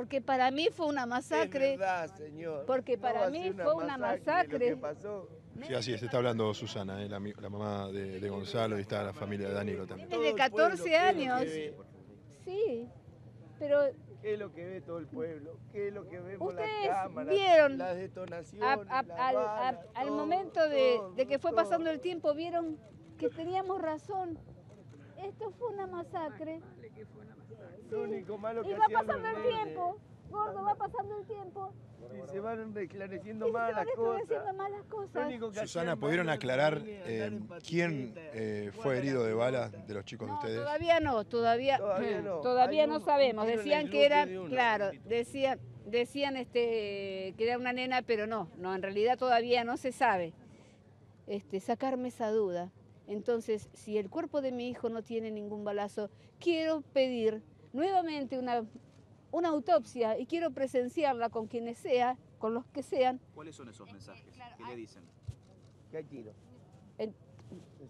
Porque para mí fue una masacre. Es verdad, señor. Porque No para a mí una fue una masacre. lo que pasó. Sí, así es, está hablando Susana, eh, la, la mamá de, de Gonzalo y está la familia de Danilo también. Tiene Todo el 14 pueblo, ¿qué es lo que años. Sí, pero ¿Qué es lo que ve todo el pueblo? ¿Qué es lo que vemos Ustedes las cámaras? vieron las a- detonaciones, a- las al, a- balas, al todo, momento de, todo, de que fue todo. pasando el tiempo, vieron que teníamos razón. Esto fue una masacre. Lo único malo que Y va pasando el tiempo, gordo, va pasando el tiempo. Y se van esclareciendo más van las esclareciendo cosas. Susana, ¿pudieron aclarar eh, quién eh, fue herido de bala pelota. de los chicos de ustedes? todavía no, todavía, Todavía no. todavía Hay no un- sabemos. Decían que era, de claro, decían, decían este, que era una nena, pero no, no, en realidad todavía no se sabe. Este, sacarme esa duda. Entonces, si el cuerpo de mi hijo no tiene ningún balazo, quiero pedir nuevamente una, una autopsia y quiero presenciarla con quienes sea, con los que sean. ¿Cuáles son esos mensajes? ¿Qué le dicen? Que hay tiro.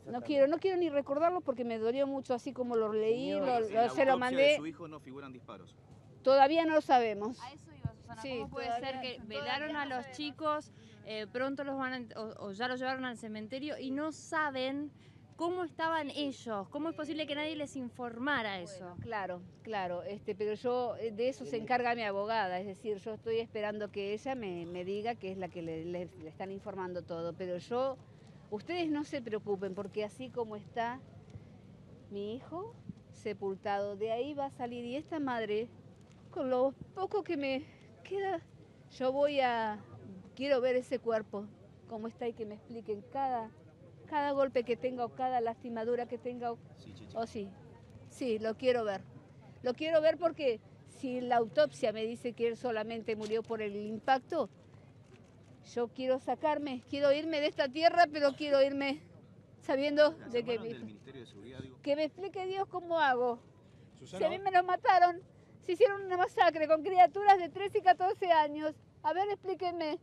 No quiero, no quiero ni recordarlo porque me dolió mucho, así como lo leí, Señor, lo- En lo- la se lo autopsia de mandé. su hijo no figuran disparos. Todavía no lo sabemos. A eso iba Susana. Sí, ¿Cómo puede todavía- ser que velaron a los chicos, eh, pronto los van a- o, o ya los llevaron al cementerio y no saben cómo estaban ellos? ¿Cómo es posible que nadie les informara eso? Bueno, claro, claro, este, pero yo eh, de eso se encarga mi abogada, es decir, yo estoy esperando que ella me, me diga que es la que le, le- le están informando todo, pero yo, ustedes no se preocupen porque así como está mi hijo sepultado, de ahí va a salir y esta madre, con lo poco que me queda, yo voy a, quiero ver ese cuerpo, cómo está y que me expliquen cada, cada golpe que tenga o cada lastimadura que tenga o Sí. Oh, sí, sí, lo quiero ver. Lo quiero ver porque si la autopsia me dice que él solamente murió por el impacto, yo quiero sacarme, quiero irme de esta tierra, pero quiero irme sabiendo Las de que, del mi- Ministerio de Seguridad, digo, que me explique Dios cómo hago. Si a mí me lo mataron, se hicieron una masacre con criaturas de 13 y 14 años. A ver, explíquenme.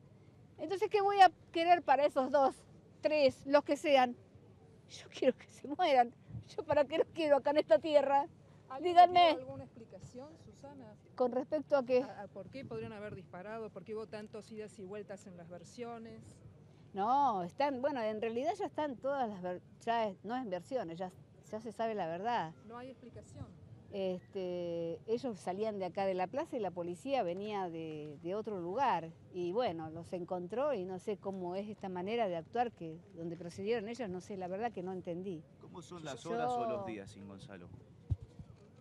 Entonces, ¿qué voy a querer para esos dos, tres, los que sean? Yo quiero que se mueran. Yo para qué los quiero acá en esta tierra. ¿Alguien Díganme. alguna explicación, Susana? Con respecto a que... ¿A- a ¿Por qué podrían haber disparado? ¿Por qué hubo tantos idas y vueltas en las versiones? No, están, bueno, en realidad ya están todas las, ya es- no es versiones, ya, ya se sabe la verdad. No hay explicación. Este, ellos salían de acá de la plaza y la policía venía de, de otro lugar. Y bueno, los encontró y no sé cómo es esta manera de actuar que donde procedieron ellos, no sé, la verdad que no entendí. ¿cómo son las Yo- horas o los días sin Gonzalo?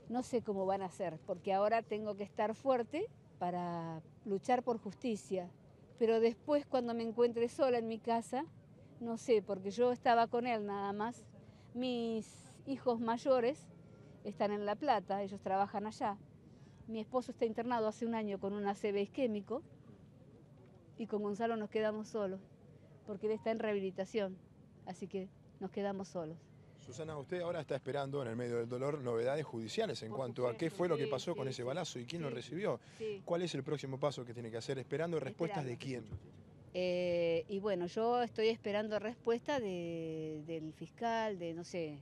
No sé cómo van a ser, porque ahora tengo que estar fuerte para luchar por justicia. Pero después cuando me encuentre sola en mi casa, no sé, porque yo estaba con él nada más. Mis hijos mayores están en La Plata, ellos trabajan allá. Mi esposo está internado hace un año con un ACV isquémico y con Gonzalo nos quedamos solos, porque él está en rehabilitación, así que nos quedamos solos. Susana, usted ahora está esperando en el medio del dolor novedades judiciales en Por cuanto a qué fue lo que sí, pasó con ese balazo y quién lo recibió. ¿Cuál es el próximo paso que tiene que hacer? Esperando respuestas de quién. Eh, y bueno, yo estoy esperando respuesta de, del fiscal, de no sé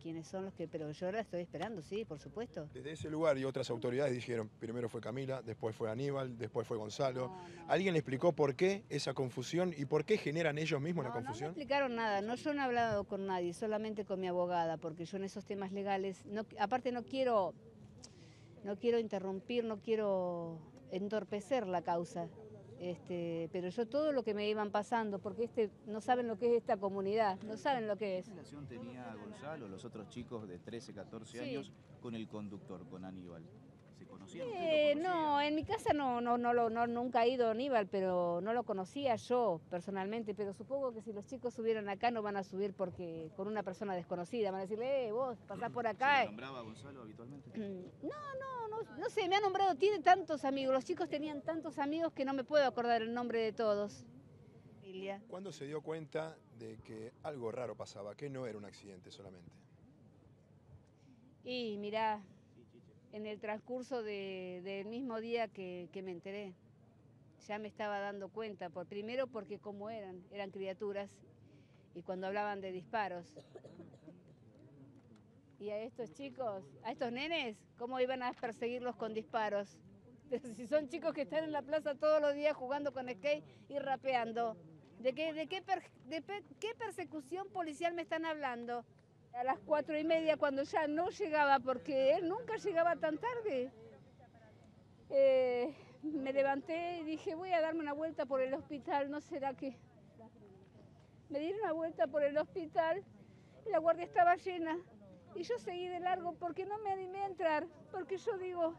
quiénes son los que, pero yo la estoy esperando, sí, por supuesto. Desde ese lugar y otras autoridades dijeron, primero fue Camila, después fue Aníbal, después fue Gonzalo. No, no. ¿Alguien le explicó por qué esa confusión y por qué generan ellos mismos la No, no me confusión? explicaron nada, no, yo no he hablado con nadie, solamente con mi abogada, porque yo en esos temas legales, no, aparte no quiero, no quiero interrumpir, no quiero entorpecer la causa. Este, pero yo todo lo que me iban pasando, porque este, no saben lo que es esta comunidad, no saben lo que es. ¿Qué relación tenía Gonzalo, los otros chicos de 13, 14 Sí. años, con el conductor, con Aníbal? ¿Se conocían? ¿Usted lo Eh, no, en mi casa no, no, no, lo- no, nunca ha ido Aníbal, pero no lo conocía yo personalmente, pero supongo que si los chicos subieran acá no van a subir porque con una persona desconocida, van a decirle, eh, vos pasás por ¿Se acá. lo nombraba Gonzalo habitualmente? No, no, no, no sé, me ha nombrado, tiene tantos amigos, los chicos tenían tantos amigos que no me puedo acordar el nombre de todos. ¿Cuándo se dio cuenta de que algo raro pasaba, que no era un accidente solamente? Y mirá, en el transcurso de- del mismo día que, me enteré, ya me estaba dando cuenta, por, primero porque como eran, eran criaturas, y cuando hablaban de disparos. Y a estos chicos, a estos nenes, ¿cómo iban a perseguirlos con disparos? Si son chicos que están en la plaza todos los días jugando con skate y rapeando, ¿de qué, per- de qué persecución policial me están hablando? A las cuatro y media cuando ya no llegaba, porque él nunca llegaba tan tarde. Eh, me levanté y dije, voy a darme una vuelta por el hospital, ¿no será que? Me di una vuelta por el hospital y la guardia estaba llena. Y yo seguí de largo porque no me animé a entrar, porque yo digo,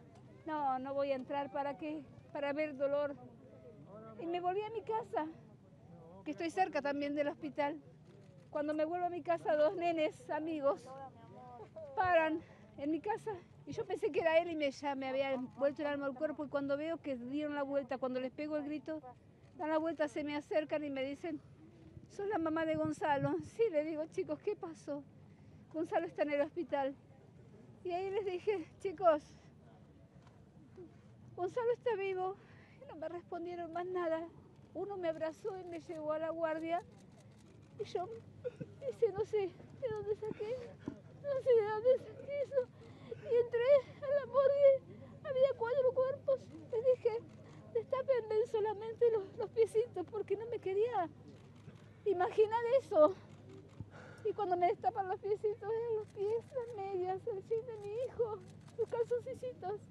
no, no voy a entrar, ¿para qué? Para ver dolor. Y me volví a mi casa, que estoy cerca también del hospital. Cuando me vuelvo a mi casa, dos nenes, amigos, paran en mi casa y yo pensé que era él y me, ya me había vuelto el alma al cuerpo y cuando veo que dieron la vuelta, cuando les pego el grito, dan la vuelta, se me acercan y me dicen, soy la mamá de Gonzalo. Sí, le digo, chicos, ¿qué pasó? Gonzalo está en el hospital. Y ahí les dije, chicos, Gonzalo está vivo. Y no me respondieron más nada. Uno me abrazó y me llevó a la guardia. Y yo, dice, no sé de dónde saqué, no sé de dónde saqué eso. Y entré a la morgue, había cuatro cuerpos. Les dije, destápenme solamente los, los piecitos porque no me quería imaginar eso. Y cuando me destapan los piecitos, eran los pies, las medias, el jean de mi hijo, sus calzoncillitos.